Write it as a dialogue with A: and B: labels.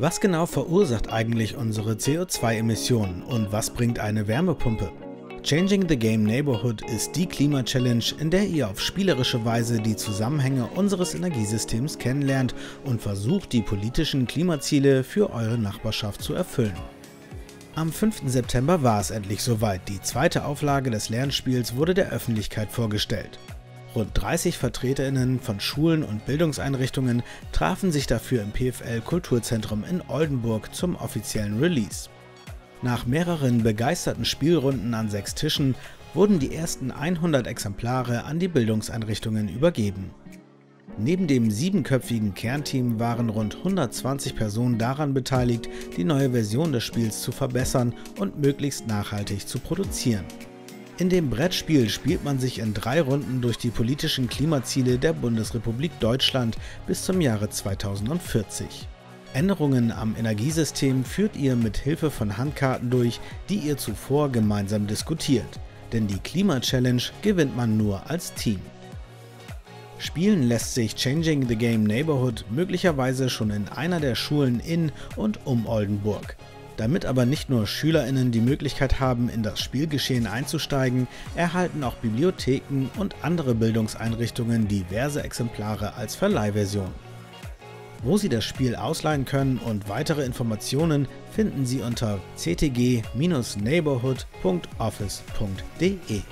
A: Was genau verursacht eigentlich unsere CO2-Emissionen und was bringt eine Wärmepumpe? Changing the Game Neighborhood ist die Klima-Challenge, in der ihr auf spielerische Weise die Zusammenhänge unseres Energiesystems kennenlernt und versucht, die politischen Klimaziele für eure Nachbarschaft zu erfüllen. Am 5. September war es endlich soweit. Die zweite Auflage des Lernspiels wurde der Öffentlichkeit vorgestellt. Rund 30 VertreterInnen von Schulen und Bildungseinrichtungen trafen sich dafür im PFL Kulturzentrum in Oldenburg zum offiziellen Release. Nach mehreren begeisterten Spielrunden an sechs Tischen wurden die ersten 100 Exemplare an die Bildungseinrichtungen übergeben. Neben dem siebenköpfigen Kernteam waren rund 120 Personen daran beteiligt, die neue Version des Spiels zu verbessern und möglichst nachhaltig zu produzieren. In dem Brettspiel spielt man sich in drei Runden durch die politischen Klimaziele der Bundesrepublik Deutschland bis zum Jahre 2040. Änderungen am Energiesystem führt ihr mit Hilfe von Handkarten durch, die ihr zuvor gemeinsam diskutiert. Denn die Klima-Challenge gewinnt man nur als Team. Spielen lässt sich Changing the Game Neighborhood möglicherweise schon in einer der Schulen in und um Oldenburg. Damit aber nicht nur SchülerInnen die Möglichkeit haben, in das Spielgeschehen einzusteigen, erhalten auch Bibliotheken und andere Bildungseinrichtungen diverse Exemplare als Verleihversion. Wo Sie das Spiel ausleihen können und weitere Informationen finden Sie unter ctg-neighborhood.office.de.